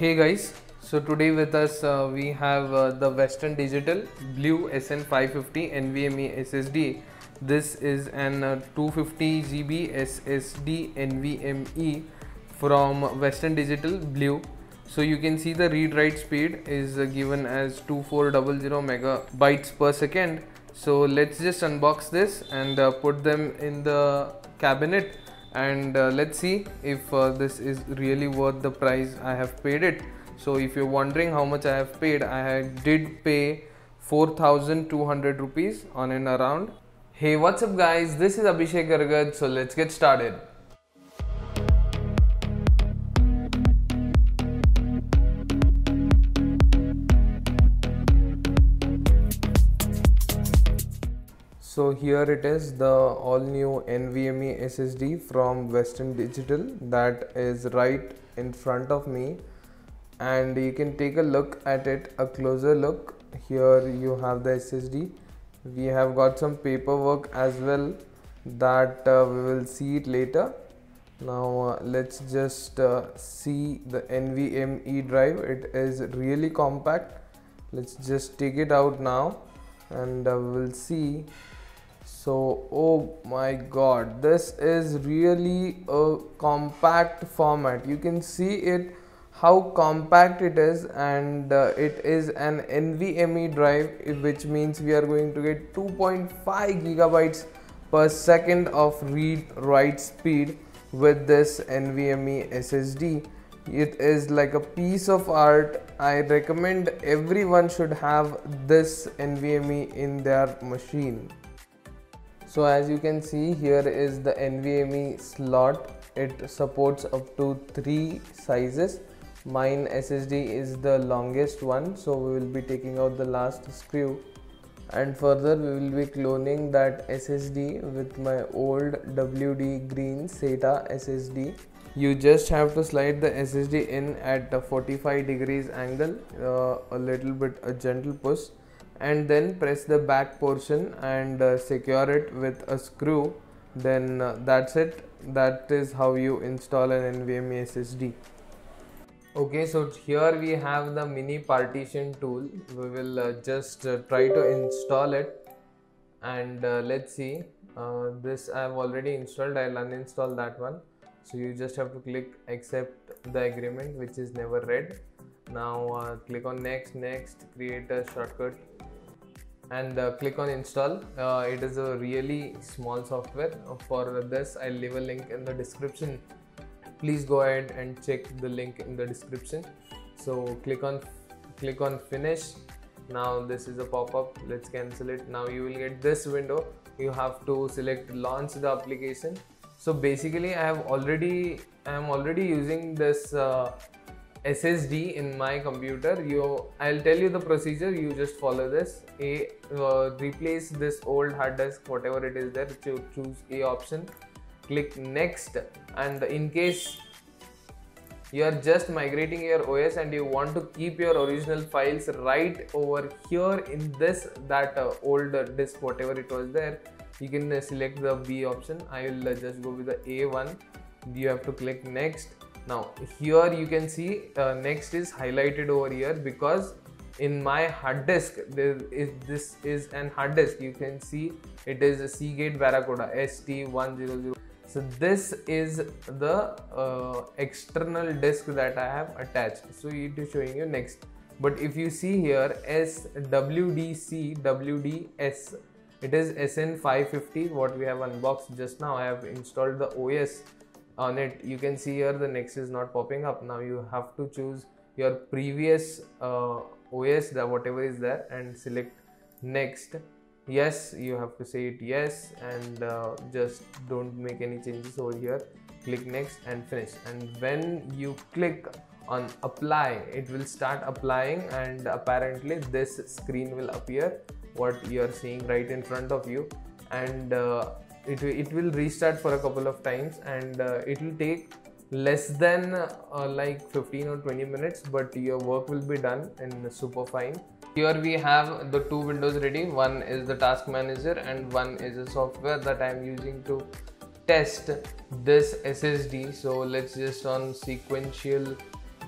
Hey guys, so today with us uh, we have uh, the Western Digital Blue SN550 NVMe SSD. This is an uh, 250 GB SSD NVMe from Western Digital Blue. So you can see the read write speed is uh, given as 2400 megabytes per second. So let's just unbox this and uh, put them in the cabinet and uh, let's see if uh, this is really worth the price I have paid it. So if you're wondering how much I have paid, I did pay 4200 rupees on and around. Hey what's up guys, this is Abhishek Garagad, so let's get started. So here it is the all new NVMe SSD from Western Digital that is right in front of me. And you can take a look at it a closer look. Here you have the SSD we have got some paperwork as well that uh, we will see it later. Now uh, let's just uh, see the NVMe drive. It is really compact. Let's just take it out now and uh, we'll see so oh my god this is really a compact format. You can see it how compact it is and uh, it is an NVMe drive which means we are going to get 2.5 gigabytes per second of read write speed with this NVMe SSD it is like a piece of art. I recommend everyone should have this nvme in their machine so as you can see here is the NVMe slot. It supports up to three sizes. Mine SSD is the longest one so we will be taking out the last screw. And further we will be cloning that SSD with my old WD green SATA SSD you just have to slide the SSD in at a 45 degrees angle uh, a little bit a gentle push and then press the back portion and uh, secure it with a screw. Then uh, that's it. That is how you install an NVMe SSD okay so here we have the mini partition tool. We will uh, just uh, try to install it. And uh, let's see. Uh, this I have already installed. I'll uninstall that one. So you just have to click accept the agreement which is never read. Now click on next next create a shortcut and uh, click on install. Uh, it is a really small software. For this i'll leave a link in the description. Please go ahead and check the link in the description. So click on click on finish. Now this is a pop-up. Let's cancel it. Now you will get this window. You have to select launch the application. So basically i have already i am already using this uh, SSD in my computer you I'll tell you the procedure you just follow this. A uh, replace this old hard disk whatever it is there to choose a option. Click next and in case you are just migrating your OS and you want to keep your original files right over here in this that uh, old disk whatever it was there you can uh, select the B option. I will uh, just go with the A one you have to click next. Now here you can see uh, next is highlighted over here because in my hard disk there is this is an hard disk. You can see it is a Seagate Barracuda ST100 so this is the uh, external disk that I have attached. So it is showing you next. But if you see here SWDC WDS it is SN550 what we have unboxed just now. I have installed the OS on it you can see here the next is not popping up. Now you have to choose your previous uh, OS that whatever is there and select next. Yes you have to say it yes and uh, just don't make any changes over here. Click next and finish. And when you click on apply it will start applying and apparently this screen will appear what you are seeing right in front of you. And uh, it, it will restart for a couple of times and uh, it will take less than uh, like 15 or 20 minutes but your work will be done in super fine. Here we have the two windows ready. One is the task manager and one is a software that i am using to test this ssd so let's just on sequential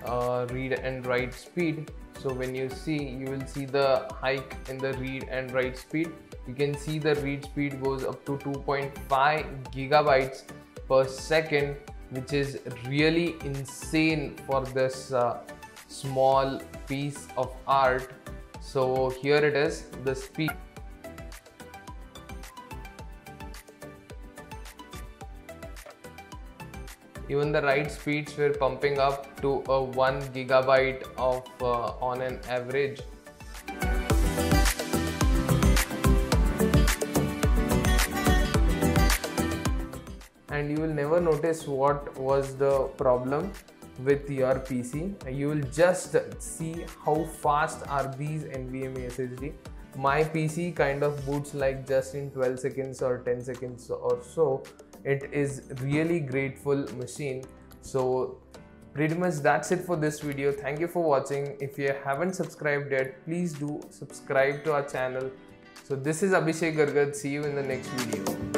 uh, read and write speed so when you see you will see the hike in the read and write speed. You can see the read speed goes up to 2.5 gigabytes per second which is really insane for this uh, small piece of art. So here it is the speed even the write speeds were pumping up to a 1 gigabyte of uh, on an average and you will never notice what was the problem with your PC. You will just see how fast are these NVMe SSD. My PC kind of boots like just in 12 seconds or 10 seconds or so. It is really grateful machine. So pretty much that's it for this video. Thank you for watching. If you haven't subscribed yet, please do subscribe to our channel. So this is Abhishek Garagad. See you in the next video.